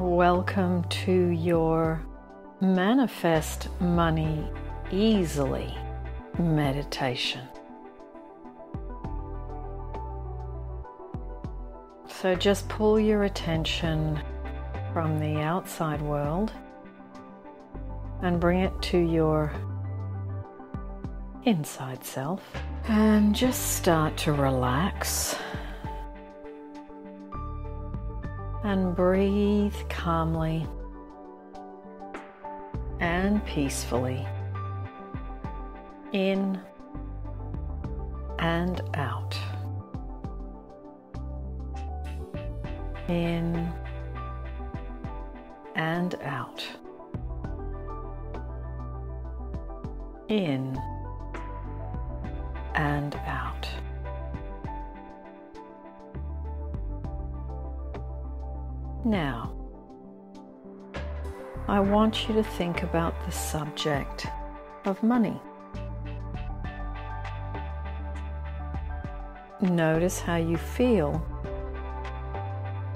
Welcome to your Manifest Money Easily meditation. So just pull your attention from the outside world and bring it to your inside self and just start to relax and breathe calmly and peacefully in and out. In and out. In and out. Now, I want you to think about the subject of money. Notice how you feel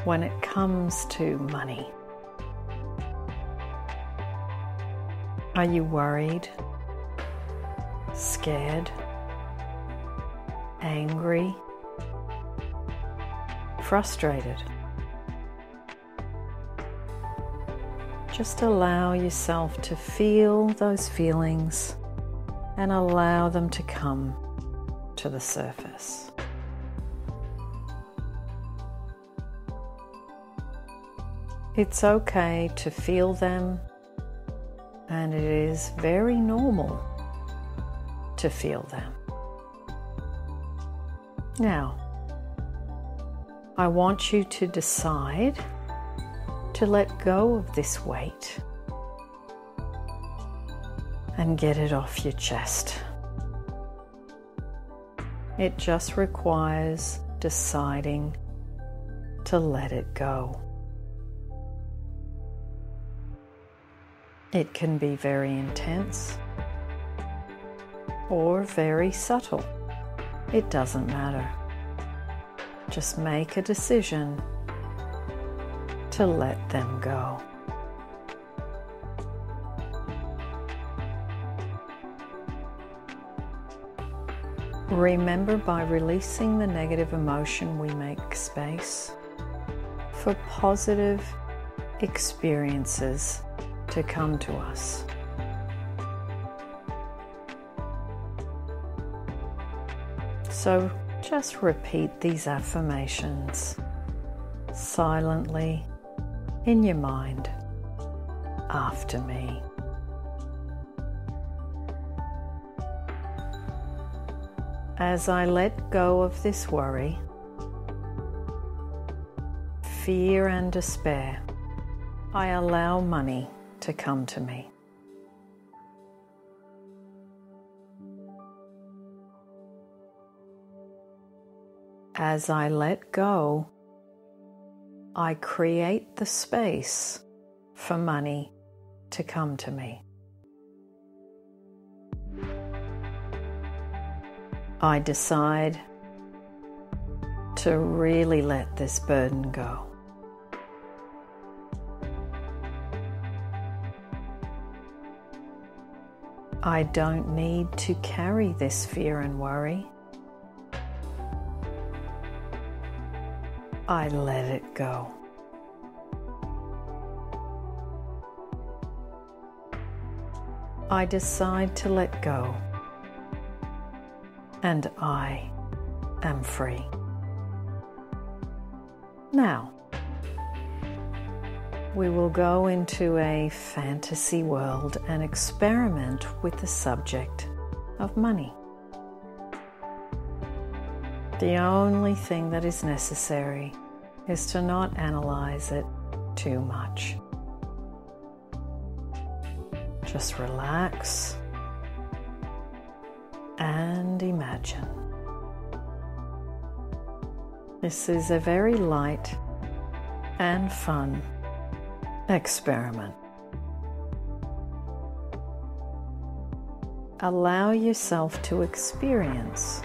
when it comes to money. Are you worried, scared, angry, frustrated? Just allow yourself to feel those feelings and allow them to come to the surface. It's okay to feel them, and it is very normal to feel them. Now, I want you to decide to let go of this weight and get it off your chest. It just requires deciding to let it go. It can be very intense or very subtle. It doesn't matter. Just make a decision to let them go. Remember, by releasing the negative emotion, we make space for positive experiences to come to us. So just repeat these affirmations silently in your mind after me. As I let go of this worry, fear, and despair, I allow money to come to me. As I let go, I create the space for money to come to me. I decide to really let this burden go. I don't need to carry this fear and worry. I let it go. I decide to let go, and I am free. Now, we will go into a fantasy world and experiment with the subject of money. The only thing that is necessary is to not analyze it too much. Just relax and imagine. This is a very light and fun experiment. Allow yourself to experience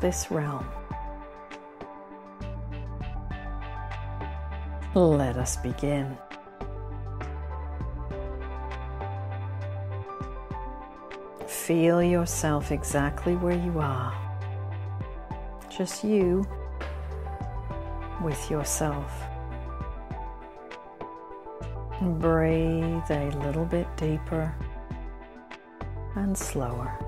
this realm. Let us begin. Feel yourself exactly where you are. Just you with yourself. Breathe a little bit deeper and slower.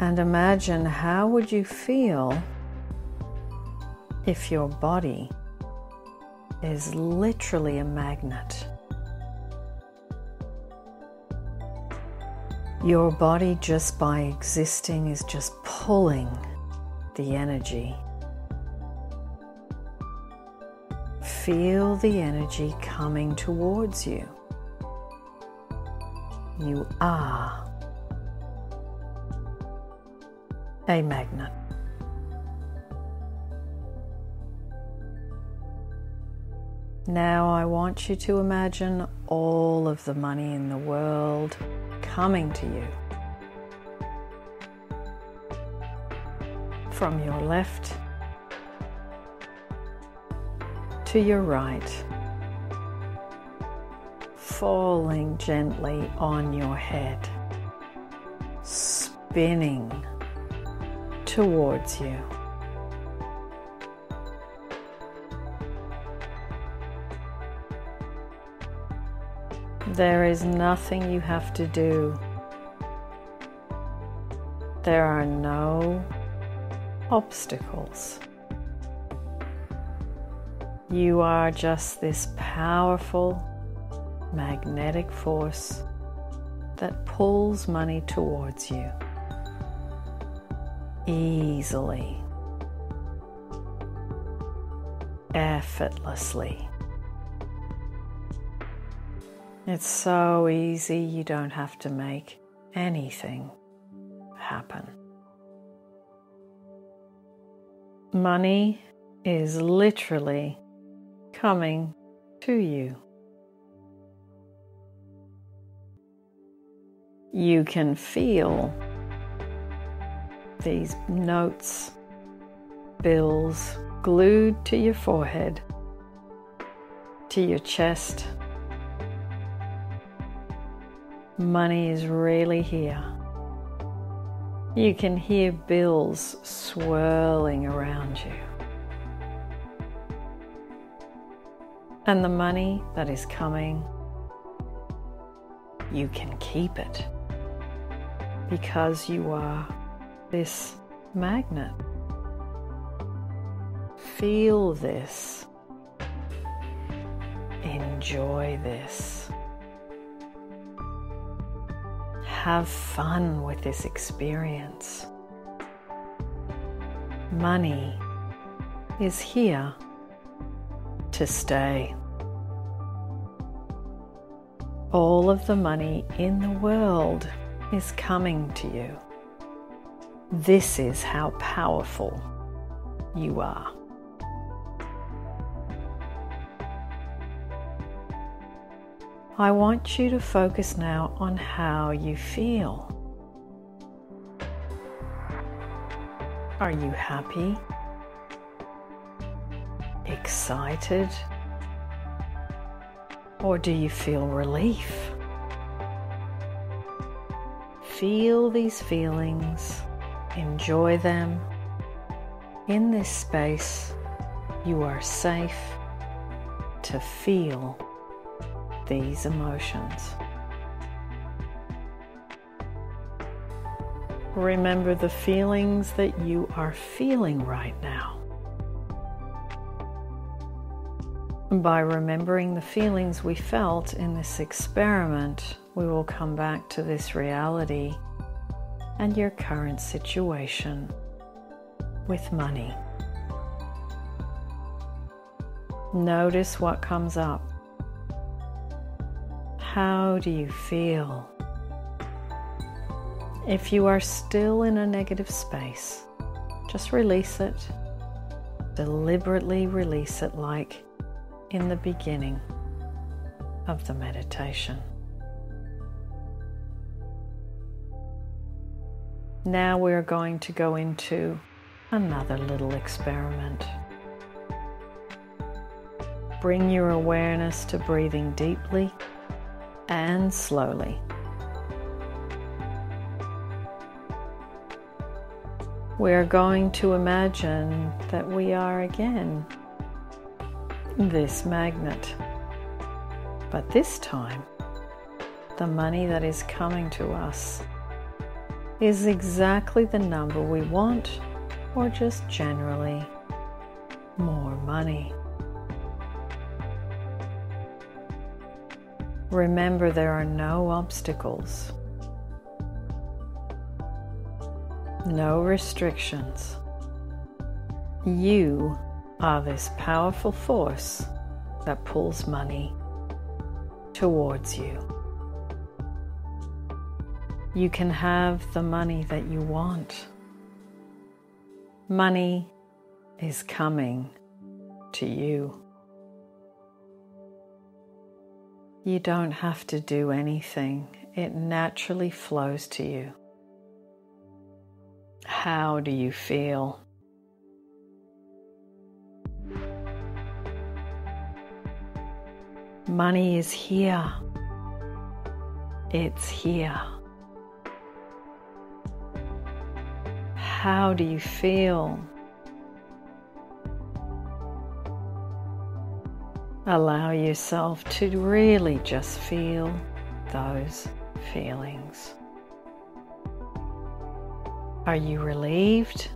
And imagine how would you feel if your body is literally a magnet. Your body, just by existing, is just pulling the energy. Feel the energy coming towards you. You are a magnet. Now I want you to imagine all of the money in the world coming to you. From your left to your right, falling gently on your head, spinning towards you. There is nothing you have to do. There are no obstacles. You are just this powerful magnetic force that pulls money towards you easily, effortlessly. It's so easy, you don't have to make anything happen. Money is literally coming to you. You can feel these notes, bills glued to your forehead, to your chest, Money is really here. You can hear bills swirling around you. And the money that is coming, you can keep it because you are this magnet. Feel this. Enjoy this. Have fun with this experience. Money is here to stay. All of the money in the world is coming to you. This is how powerful you are. I want you to focus now on how you feel. Are you happy? Excited? Or do you feel relief? Feel these feelings, enjoy them. In this space, you are safe to feel these emotions. Remember the feelings that you are feeling right now. By remembering the feelings we felt in this experiment, we will come back to this reality and your current situation with money. Notice what comes up. How do you feel? If you are still in a negative space, just release it. Deliberately release it like in the beginning of the meditation. Now we're going to go into another little experiment. Bring your awareness to breathing deeply and slowly. We're going to imagine that we are again this magnet. But this time, the money that is coming to us is exactly the number we want, or just generally more money. Remember, there are no obstacles, no restrictions. You are this powerful force that pulls money towards you. You can have the money that you want. Money is coming to you. You don't have to do anything, it naturally flows to you. How do you feel? Money is here. It's here. How do you feel? Allow yourself to really just feel those feelings. Are you relieved?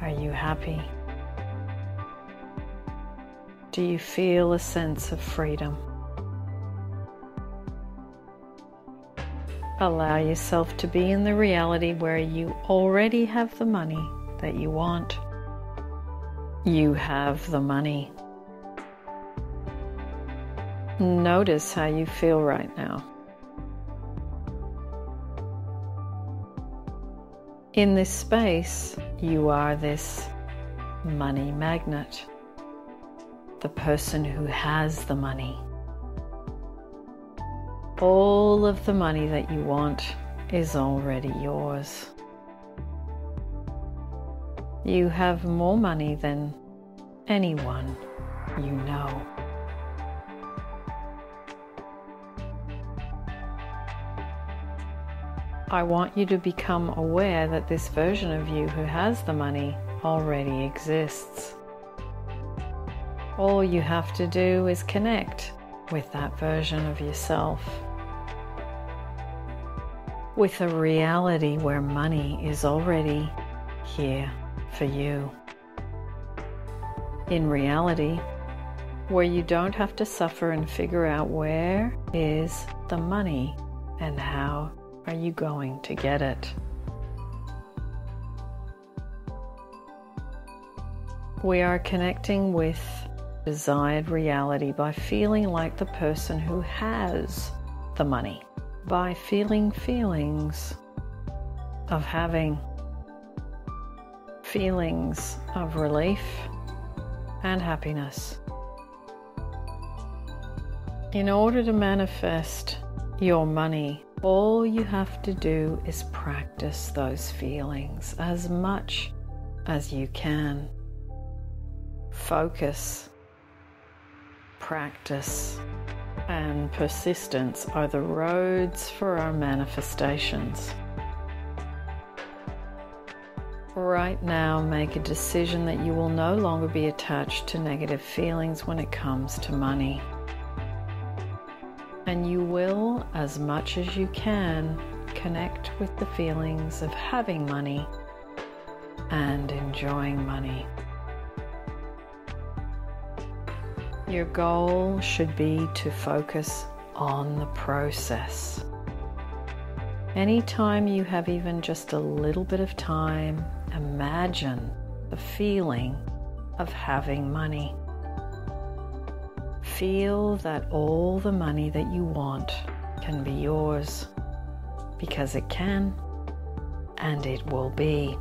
Are you happy? Do you feel a sense of freedom? Allow yourself to be in the reality where you already have the money that you want. You have the money. Notice how you feel right now. In this space, you are this money magnet, the person who has the money. All of the money that you want is already yours. You have more money than anyone you know. I want you to become aware that this version of you who has the money already exists. All you have to do is connect with that version of yourself. With a reality where money is already here for you. In reality, where you don't have to suffer and figure out where is the money and how are you going to get it? We are connecting with desired reality by feeling like the person who has the money, by feeling feelings of having, feelings of relief and happiness. In order to manifest your money all you have to do is practice those feelings as much as you can. Focus, practice, and persistence are the roads for our manifestations. Right now, make a decision that you will no longer be attached to negative feelings when it comes to money and you will, as much as you can, connect with the feelings of having money and enjoying money. Your goal should be to focus on the process. Anytime you have even just a little bit of time, imagine the feeling of having money. Feel that all the money that you want can be yours because it can and it will be.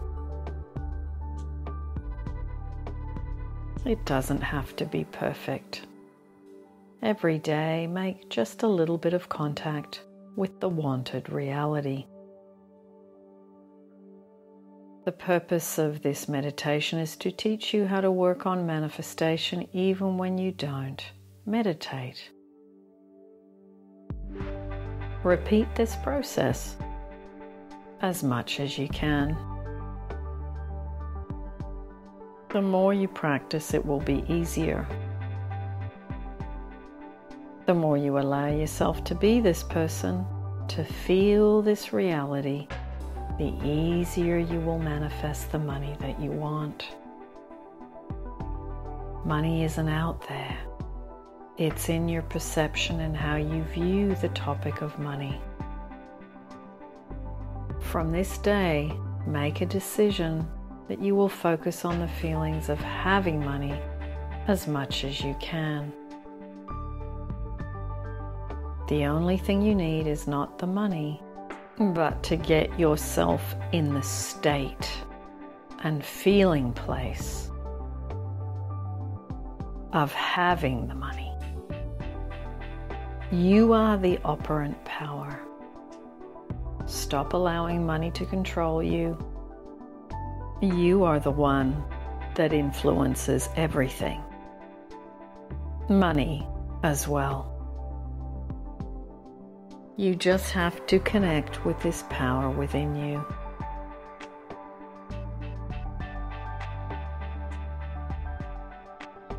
It doesn't have to be perfect. Every day, make just a little bit of contact with the wanted reality. The purpose of this meditation is to teach you how to work on manifestation even when you don't meditate. Repeat this process as much as you can. The more you practice, it will be easier. The more you allow yourself to be this person, to feel this reality, the easier you will manifest the money that you want. Money isn't out there. It's in your perception and how you view the topic of money. From this day, make a decision that you will focus on the feelings of having money as much as you can. The only thing you need is not the money, but to get yourself in the state and feeling place of having the money. You are the operant power. Stop allowing money to control you. You are the one that influences everything. Money as well. You just have to connect with this power within you.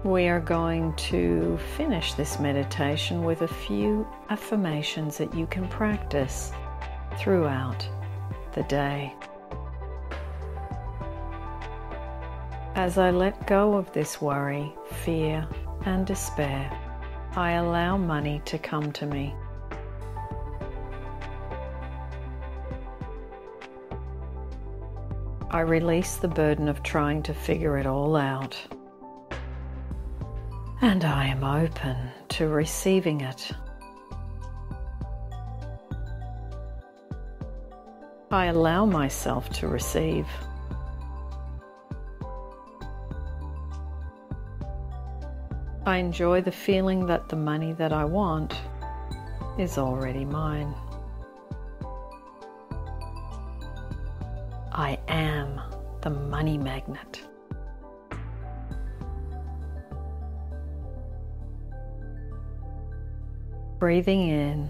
We are going to finish this meditation with a few affirmations that you can practice throughout the day. As I let go of this worry, fear, and despair, I allow money to come to me. I release the burden of trying to figure it all out. And I am open to receiving it. I allow myself to receive. I enjoy the feeling that the money that I want is already mine. I am the money magnet. Breathing in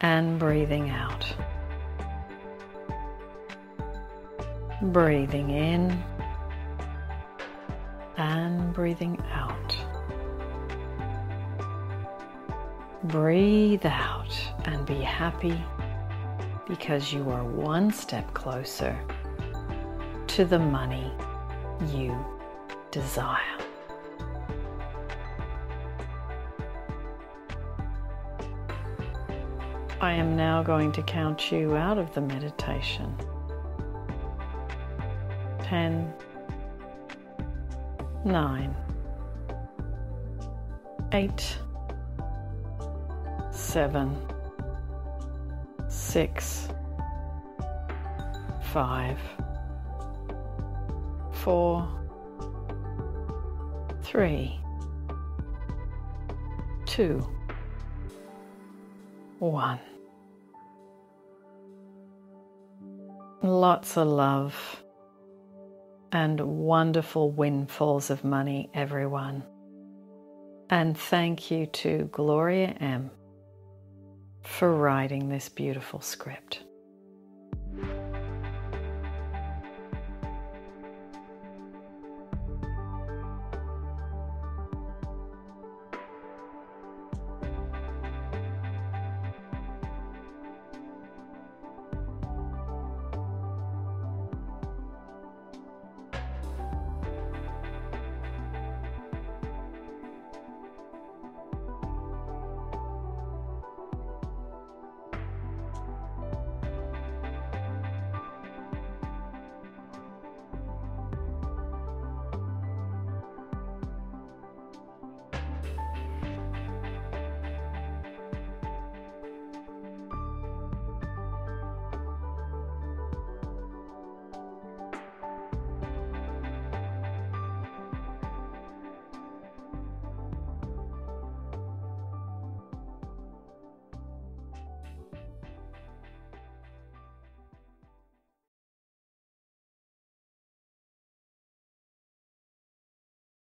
and breathing out. Breathing in and breathing out. Breathe out and be happy because you are one step closer to the money you desire. I am now going to count you out of the meditation. 10, 9, 8, 7, six, five, four, three, two, one. Lots of love and wonderful windfalls of money, everyone. And thank you to Gloria M for writing this beautiful script.